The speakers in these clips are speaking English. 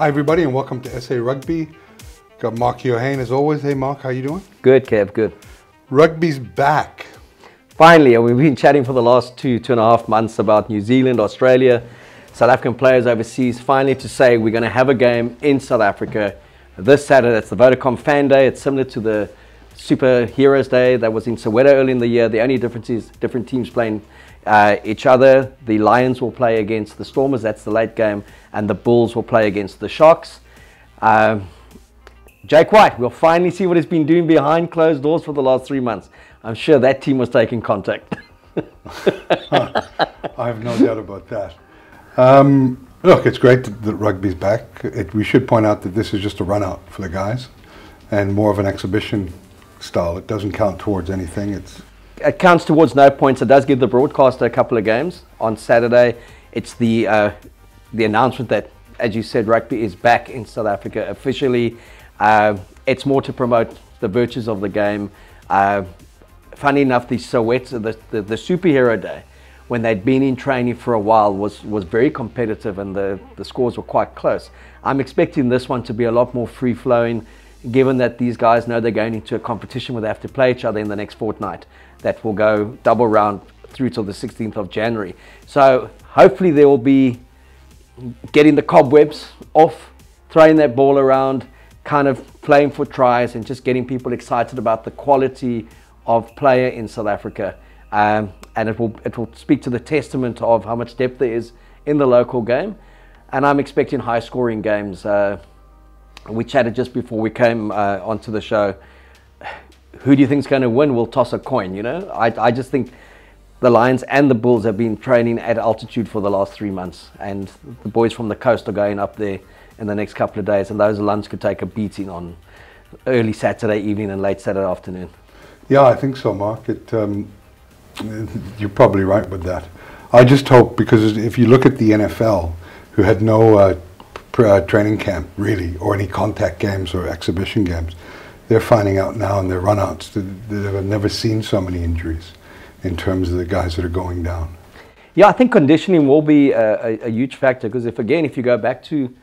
Hi everybody and welcome to SA Rugby. Got Mark Keohane as always. Hey Mark, how you doing? Good, Kev, good. Rugby's back. Finally, we've been chatting for the last two, two and a half months about New Zealand, Australia, South African players overseas. Finally to say we're going to have a game in South Africa this Saturday. It's the Vodacom Fan Day. It's similar to the Superheroes Day that was in Soweto early in the year. The only difference is different teams playing uh, each other. The Lions will play against the Stormers, that's the late game, and the Bulls will play against the Sharks. Um, Jake White, we'll finally see what he's been doing behind closed doors for the last three months. I'm sure that team was taking contact. I have no doubt about that. Um, look, it's great that, rugby's back. It, we should point out that this is just a run out for the guys and more of an exhibition style. It doesn't count towards anything. It's it counts towards no points. It does give the broadcaster a couple of games on Saturday. It's the uh, the announcement that, as you said, rugby is back in South Africa officially. Uh, it's more to promote the virtues of the game. Uh, funny enough, the Soweto, the, the, the, superhero day, when they'd been in training for a while, was, was very competitive and the, the scores were quite close. I'm expecting this one to be a lot more free flowing, given that these guys know they're going into a competition where they have to play each other in the next fortnight that will go double round through till the 16th of January. So hopefully there will be getting the cobwebs off, throwing that ball around, kind of playing for tries and just getting people excited about the quality of player in South Africa. Um, and it will, it will speak to the testament of how much depth there is in the local game. And I'm expecting high scoring games. Uh, we chatted just before we came uh, onto the show who do you think is going to win? We'll toss a coin, you know? I, I just think the Lions and the Bulls have been training at altitude for the last three months, and the boys from the coast are going up there in the next couple of days, and those Lions could take a beating on early Saturday evening and late Saturday afternoon. Yeah, I think so, Mark. It, um, you're probably right with that. I just hope because if you look at the NFL, who had no uh, uh, training camp really, or any contact games or exhibition games, they're finding out now in their runouts that they've never seen so many injuries in terms of the guys that are going down. Yeah, I think conditioning will be a, a, a huge factor because if again, if you go back to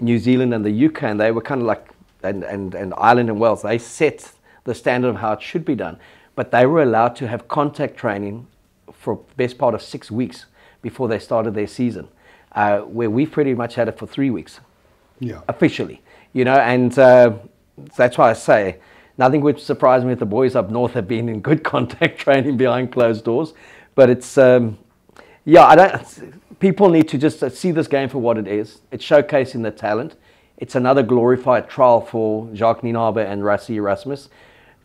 New Zealand and the UK, and they were kind of like, and, and, and Ireland and Wales, they set the standard of how it should be done. But they were allowed to have contact training for best part of six weeks before they started their season, uh, where we've pretty much had it for three weeks, yeah, officially, you know, and uh, that's why I say nothing would surprise me if the boys up north have been in good contact training behind closed doors. But it's, um, yeah, I don't, people need to just see this game for what it is. It's showcasing the talent. It's another glorified trial for Jacques Nienaber and Rassie Erasmus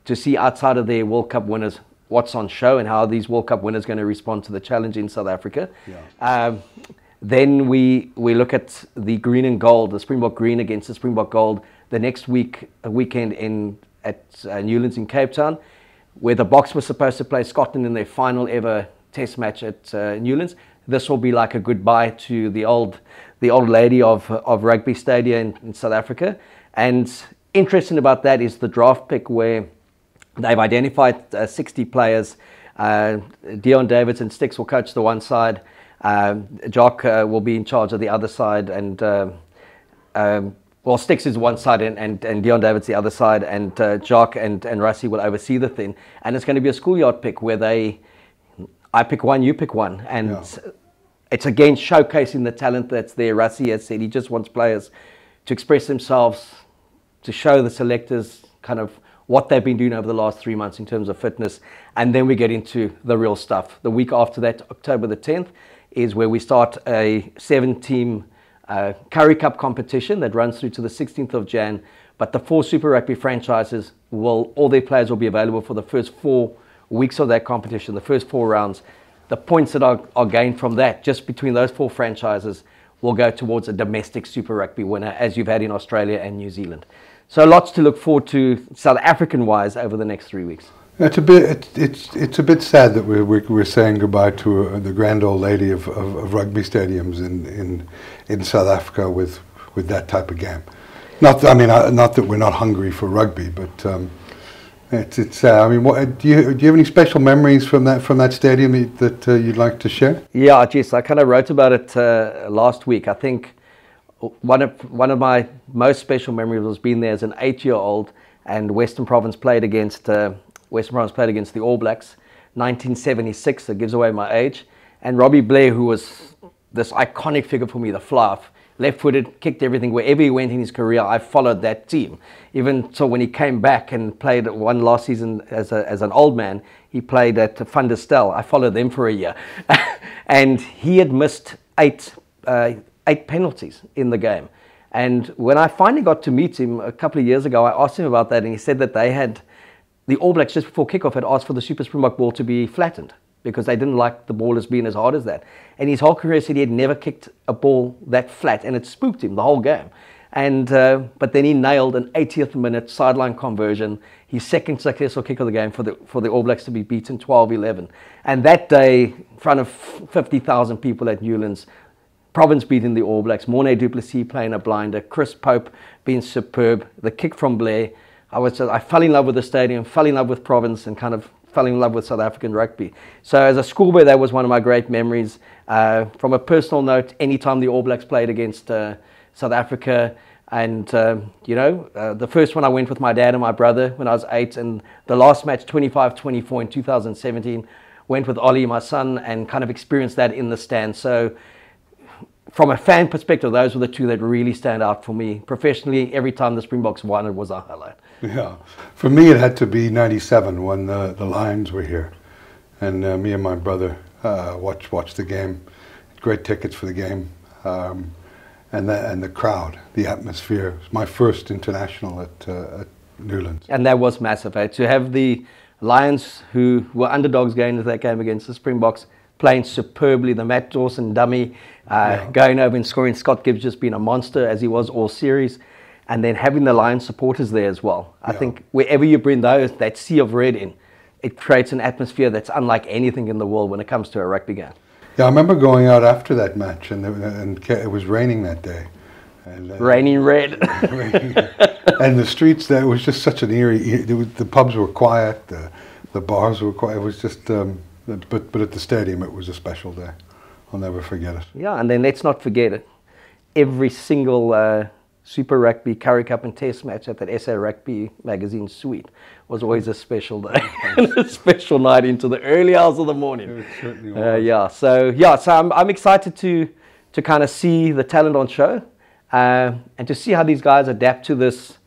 to see outside of their World Cup winners what's on show and how these World Cup winners are going to respond to the challenge in South Africa. Yeah. Um, then we, we look at the green and gold, the Springbok green against the Springbok gold the next week, a weekend in at uh, Newlands in Cape Town, where the Boks was supposed to play Scotland in their final ever Test match at uh, Newlands. This will be like a goodbye to the old, the old lady of of rugby stadium in, in South Africa. And interesting about that is the draft pick where they've identified uh, 60 players. Uh, Deon Davids and Sticks will coach the one side. Um, Jacques uh, will be in charge of the other side, and um, um well, Sticks is one side and, and, and Deon Davids the other side, and uh, Jacques and, and Rassie will oversee the thing. And it's going to be a schoolyard pick where they, I pick one, you pick one. And yeah. it's again showcasing the talent that's there. Rassie has said he just wants players to express themselves, to show the selectors kind of what they've been doing over the last three months in terms of fitness. And then we get into the real stuff. The week after that, October the 10th, is where we start a seven team uh, Currie Cup competition that runs through to the 16th of Jan. But the four Super Rugby franchises will, all their players will be available for the first four weeks of that competition, the first four rounds. The points that are, are gained from that, just between those four franchises, will go towards a domestic Super Rugby winner, as you've had in Australia and New Zealand. So lots to look forward to South African wise over the next three weeks. It's a bit. It's it's, a bit sad that we're we're, saying goodbye to uh, the grand old lady of, of, of, rugby stadiums in, in in South Africa with with that type of game. Not that, I mean, uh, not that we're not hungry for rugby, but um, it's it's. Uh, I mean, what, do you do you have any special memories from that from that stadium that uh, you'd like to share? Yeah, Jess, I kind of wrote about it uh, last week. I think one of one of my most special memories was being there as an eight-year-old, and Western Province played against Western Province played against the All Blacks, 1976. That gives away my age. And Robbie Blair, who was this iconic figure for me, the fluff, left-footed, kicked everything. Wherever he went in his career, I followed that team. Even so, when he came back and played one last season as, a, as an old man, he played at Van. I followed them for a year, and he had missed eight uh, eight penalties in the game. And when I finally got to meet him a couple of years ago, I asked him about that, and he said that they had the All Blacks just before kickoff had asked for the Super Springbok ball to be flattened because they didn't like the ball as being as hard as that. And his whole career said he had never kicked a ball that flat, and it spooked him the whole game. And uh, but then he nailed an 80th minute sideline conversion, his second successful kick of the game for the for the All Blacks to be beaten 12-11. And that day, in front of 50,000 people at Newlands, Province beating the All Blacks, Morne du Plessis playing a blinder, Chris Pope being superb, the kick from Blair. I was I fell in love with the stadium, fell in love with Province, and kind of fell in love with South African rugby. So as a schoolboy, that was one of my great memories. Uh, from a personal note, anytime the All Blacks played against uh, South Africa, and um, you know, uh, the first one I went with my dad and my brother when I was eight, and the last match, 25-24 in 2017, went with Ollie, my son, and kind of experienced that in the stand. So from a fan perspective, those were the two that really stand out for me. Professionally, every time the Springboks won, it was a highlight. Yeah. For me, it had to be 97 when the, the Lions were here. And uh, me and my brother uh, watched, watched the game. Great tickets for the game. Um, and, the, and the crowd, the atmosphere. It was my first international at, uh, at Newlands. And that was massive. Eh? To have the Lions, who were underdogs going into that game against the Springboks, playing superbly. The Matt Dawson dummy uh, yeah. going over and scoring. Scott Gibbs just been a monster as he was all series. And then having the Lions supporters there as well. I yeah. think wherever you bring those, that sea of red in, it creates an atmosphere that's unlike anything in the world when it comes to a rugby game. Yeah, I remember going out after that match, and, and it was raining that day. And, uh, raining red. and the streets there was just such an eerie. Was, the pubs were quiet, the, the bars were quiet. It was just um, but, but at the stadium, it was a special day. I'll never forget it. Yeah, and then let's not forget it. Every single uh, Super Rugby, Currie Cup and Test match at that SA Rugby magazine suite was always a special day, a special night into the early hours of the morning. Uh, yeah, so yeah, so I'm, I'm excited to to kind of see the talent on show uh, and to see how these guys adapt to this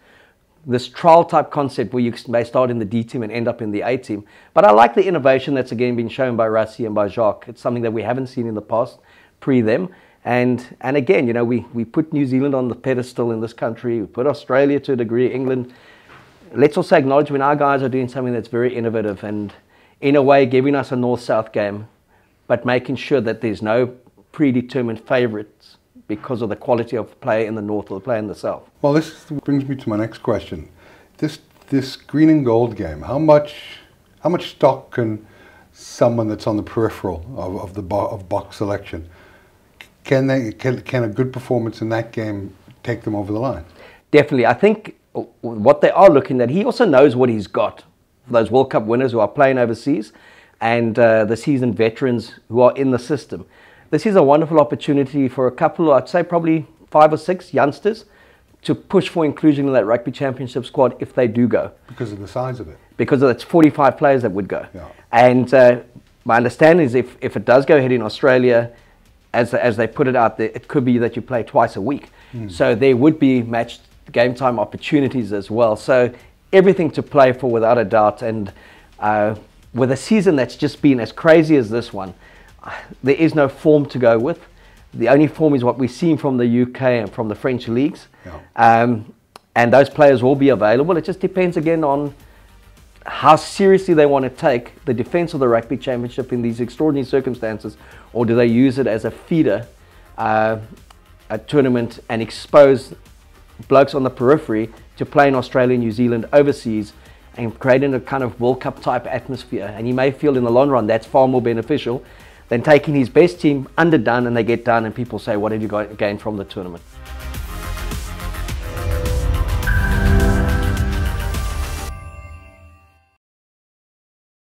this trial type concept where you may start in the D team and end up in the A team. But I like the innovation that's again been shown by Rassie and by Jacques. It's something that we haven't seen in the past pre them. And, and again, you know, we, we put New Zealand on the pedestal in this country, we put Australia to a degree, England. Let's also acknowledge when our guys are doing something that's very innovative and, in a way, giving us a north south game, but making sure that there's no predetermined favourites because of the quality of play in the north or the play in the south. Well, this brings me to my next question. This this green and gold game, how much how much stock can someone that's on the peripheral of, of the bo- of Boks selection can they can, can a good performance in that game take them over the line? Definitely, I think what they are looking at. He also knows what he's got. Those World Cup winners who are playing overseas, and uh, the seasoned veterans who are in the system this is a wonderful opportunity for a couple, I'd say probably five or six youngsters to push for inclusion in that rugby championship squad if they do go. Because of the size of it. Because of it's 45 players that would go. Yeah. And uh, my understanding is if, if it does go ahead in Australia, as, as they put it out there, it could be that you play twice a week. Mm. So there would be match game time opportunities as well. So everything to play for without a doubt. And uh, with a season that's just been as crazy as this one, there is no form to go with. The only form is what we've seen from the UK and from the French leagues. Yeah. Um, and those players will be available. It just depends again on how seriously they want to take the defense of the Rugby Championship in these extraordinary circumstances, or do they use it as a feeder, uh, a tournament, and expose blokes on the periphery to play in Australia, New Zealand, overseas, and creating a kind of World Cup type atmosphere. And you may feel in the long run that's far more beneficial than taking his best team underdone and they get done and people say, what have you got gained from the tournament?